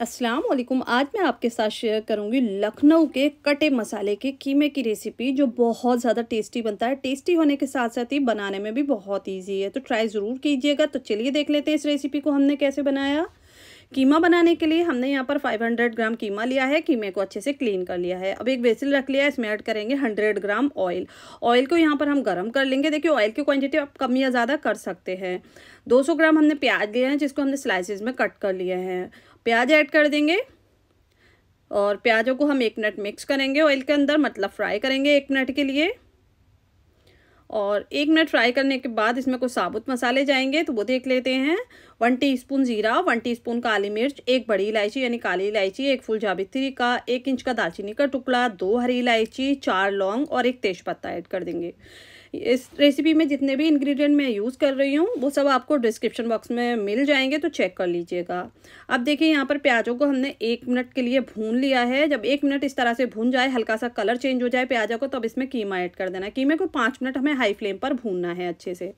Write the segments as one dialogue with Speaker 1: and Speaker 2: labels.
Speaker 1: अस्सलाम वालेकुम। आज मैं आपके साथ शेयर करूँगी लखनऊ के कटे मसाले के कीमे की रेसिपी जो बहुत ज़्यादा टेस्टी बनता है। टेस्टी होने के साथ साथ ही बनाने में भी बहुत इजी है। तो ट्राई ज़रूर कीजिएगा। तो चलिए देख लेते हैं इस रेसिपी को हमने कैसे बनाया। कीमा बनाने के लिए हमने यहाँ पर 500 ग्राम कीमा लिया है, कीमे को अच्छे से क्लीन कर लिया है। अब एक बेसिल रख लिया है, इसमें ऐड करेंगे 100 ग्राम ऑयल ऑयल को यहाँ पर हम गरम कर लेंगे। देखिए ऑयल की क्वांटिटी आप कम या ज़्यादा कर सकते हैं। 200 ग्राम हमने प्याज लिया है, जिसको हमने स्लाइसिस में कट कर लिया है। प्याज ऐड कर देंगे और प्याजों को हम एक मिनट मिक्स करेंगे। ऑयल के अंदर मतलब फ्राई करेंगे एक मिनट के लिए। और एक मिनट फ्राई करने के बाद इसमें कुछ साबुत मसाले जाएँगे तो वो देख लेते हैं। वन टीस्पून ज़ीरा, वन टीस्पून काली मिर्च, एक बड़ी इलायची यानी काली इलायची, एक फुल जावित्री का, एक इंच का दालचीनी का टुकड़ा, दो हरी इलायची, चार लौंग और एक तेज़पत्ता ऐड कर देंगे। इस रेसिपी में जितने भी इंग्रेडिएंट मैं यूज़ कर रही हूँ, वो सब आपको डिस्क्रिप्शन बॉक्स में मिल जाएँगे तो चेक कर लीजिएगा। अब देखिए, यहाँ पर प्याजों को हमने एक मिनट के लिए भून लिया है। जब एक मिनट इस तरह से भून जाए, हल्का सा कलर चेंज हो जाए प्याजों को, तब इसमें कीमा ऐड कर देना कीमे को पाँच मिनट हमें हाई फ्लेम पर भूनना है अच्छे से।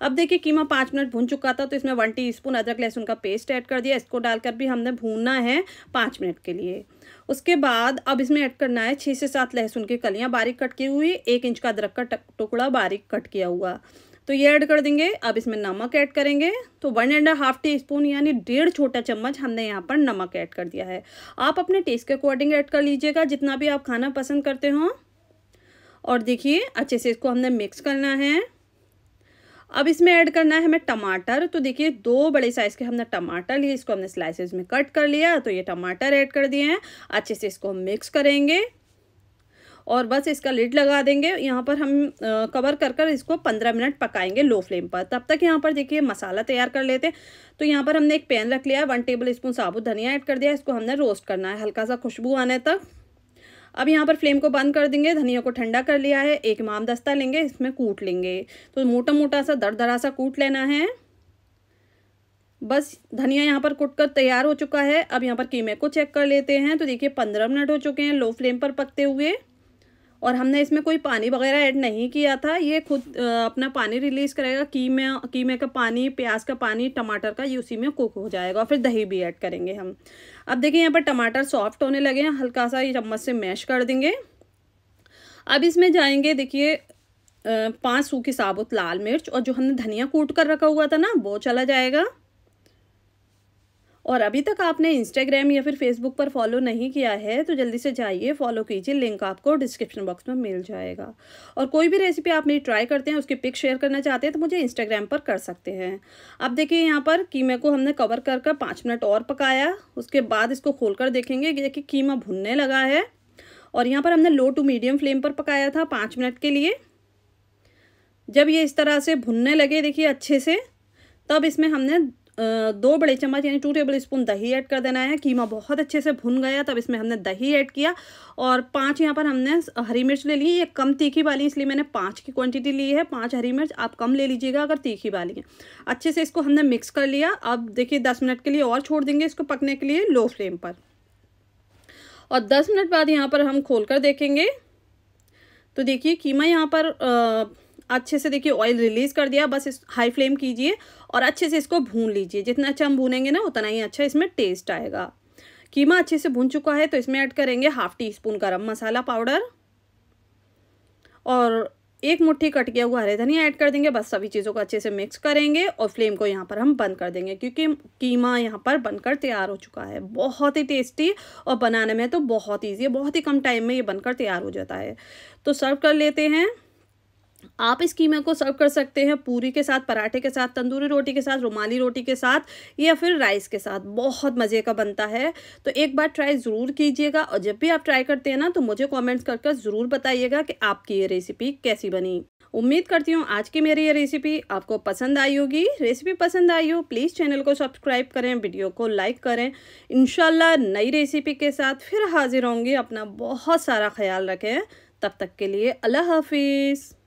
Speaker 1: अब देखिए, कीमा पाँच मिनट भून चुका था तो इसमें वन टी स्पून अदरक लहसुन का पेस्ट ऐड कर दिया। इसको डालकर भी हमने भूनना है पाँच मिनट के लिए। उसके बाद अब इसमें ऐड करना है छः से सात लहसुन की कलियाँ बारीक कट की हुई, एक इंच का अदरक का टुकड़ा बारीक कट किया हुआ। तो ये ऐड कर देंगे। अब इसमें नमक ऐड करेंगे। तो one and half teaspoon यानी डेढ़ छोटा चम्मच हमने यहाँ पर नमक ऐड कर दिया है। आप अपने टेस्ट के अकॉर्डिंग ऐड कर लीजिएगा, जितना भी आप खाना पसंद करते हो। और देखिए, अच्छे से इसको हमने मिक्स करना है। अब इसमें ऐड करना है हमें टमाटर। तो देखिए दो बड़े साइज़ के हमने टमाटर लिए इसको हमने स्लाइसेस में कट कर लिया तो ये टमाटर ऐड कर दिए हैं। अच्छे से इसको हम मिक्स करेंगे और बस इसका लिड लगा देंगे। यहाँ पर हम आ, कवर कर कर इसको पंद्रह मिनट पकाएँगे लो फ्लेम पर। तब तक यहाँ पर देखिए मसाला तैयार कर लेते हैं। तो यहाँ पर हमने एक पैन रख लिया है वन टेबल स्पून साबुत धनिया ऐड कर दिया इसको हमने रोस्ट करना है हल्का सा खुशबू आने तक। अब यहाँ पर फ्लेम को बंद कर देंगे, धनिया को ठंडा कर लिया है, एक माम दस्ता लेंगे, इसमें कूट लेंगे। तो मोटा मोटा सा दर दरा सा कूट लेना है। बस धनिया यहाँ पर कूट कर तैयार हो चुका है। अब यहाँ पर कीमे को चेक कर लेते हैं। तो देखिए, पंद्रह मिनट हो चुके हैं लो फ्लेम पर पकते हुए। और हमने इसमें कोई पानी वगैरह ऐड नहीं किया था। ये खुद अपना पानी रिलीज़ करेगा कीमे कीमे का पानी, प्याज का पानी, टमाटर का, ये उसी में कुक हो जाएगा और फिर दही भी ऐड करेंगे हम। अब देखिए यहाँ पर टमाटर सॉफ्ट होने लगे हैं हल्का सा ये चम्मच से मैश कर देंगे। अब इसमें जाएँगे, देखिए पाँच सूखी साबुत लाल मिर्च और जो हमने धनिया कूट कर रखा हुआ था ना, वो चला जाएगा। और अभी तक आपने इंस्टाग्राम या फिर फेसबुक पर फॉलो नहीं किया है तो जल्दी से जाइए फॉलो कीजिए लिंक आपको डिस्क्रिप्शन बॉक्स में मिल जाएगा। और कोई भी रेसिपी आप मेरी ट्राई करते हैं, उसकी पिक शेयर करना चाहते हैं तो मुझे इंस्टाग्राम पर कर सकते हैं। अब देखिए यहाँ पर कीमे को हमने कवर कर कर पाँच मिनट और पकाया। उसके बाद इसको खोल कर देखेंगे कि देखिए कीमा भुनने लगा है। और यहाँ पर हमने लो टू मीडियम फ्लेम पर पकाया था पाँच मिनट के लिए। जब ये इस तरह से भुनने लगे, देखिए अच्छे से, तब इसमें हमने दो बड़े चम्मच यानी टू टेबल स्पून दही ऐड कर देना है। कीमा बहुत अच्छे से भुन गया तब इसमें हमने दही ऐड किया। और पाँच यहाँ पर हमने हरी मिर्च ले ली। ये कम तीखी वाली इसलिए मैंने पाँच की क्वांटिटी ली है। पाँच हरी मिर्च आप कम ले लीजिएगा अगर तीखी वाली है। अच्छे से इसको हमने मिक्स कर लिया। अब देखिए दस मिनट के लिए और छोड़ देंगे इसको पकने के लिए लो फ्लेम पर। और दस मिनट बाद यहाँ पर हम खोल कर देखेंगे। तो देखिए कीमा यहाँ पर आ, अच्छे से देखिए ऑयल रिलीज़ कर दिया, बस इस हाई फ्लेम कीजिए और अच्छे से इसको भून लीजिए। जितना अच्छा हम भूनेंगे ना, उतना ही अच्छा इसमें टेस्ट आएगा। कीमा अच्छे से भून चुका है तो इसमें ऐड करेंगे हाफ़ टी स्पून गर्म मसाला पाउडर और एक मुट्ठी कट गया हुआ हरे धनिया ऐड कर देंगे, बस सभी चीज़ों को अच्छे से मिक्स करेंगे और फ्लेम को यहाँ पर हम बंद कर देंगे, क्योंकि कीमा यहाँ पर बनकर तैयार हो चुका है। बहुत ही टेस्टी और बनाने में तो बहुत ईजी है, बहुत ही कम टाइम में ये बनकर तैयार हो जाता है। तो सर्व कर लेते हैं। आप इस कीमे को सर्व कर सकते हैं पूरी के साथ, पराठे के साथ, तंदूरी रोटी के साथ, रुमाली रोटी के साथ या फिर राइस के साथ। बहुत मज़े का बनता है। तो एक बार ट्राई ज़रूर कीजिएगा और जब भी आप ट्राई करते हैं ना तो मुझे कमेंट्स कर कर ज़रूर बताइएगा कि आपकी ये रेसिपी कैसी बनी। उम्मीद करती हूँ आज की मेरी ये रेसिपी आपको पसंद आई होगी। रेसिपी पसंद आई हो, प्लीज़ चैनल को सब्सक्राइब करें, वीडियो को लाइक करें। इनशाला नई रेसिपी के साथ फिर हाजिर होंगी। अपना बहुत सारा ख्याल रखें। तब तक के लिए अल्लाह हाफिज़।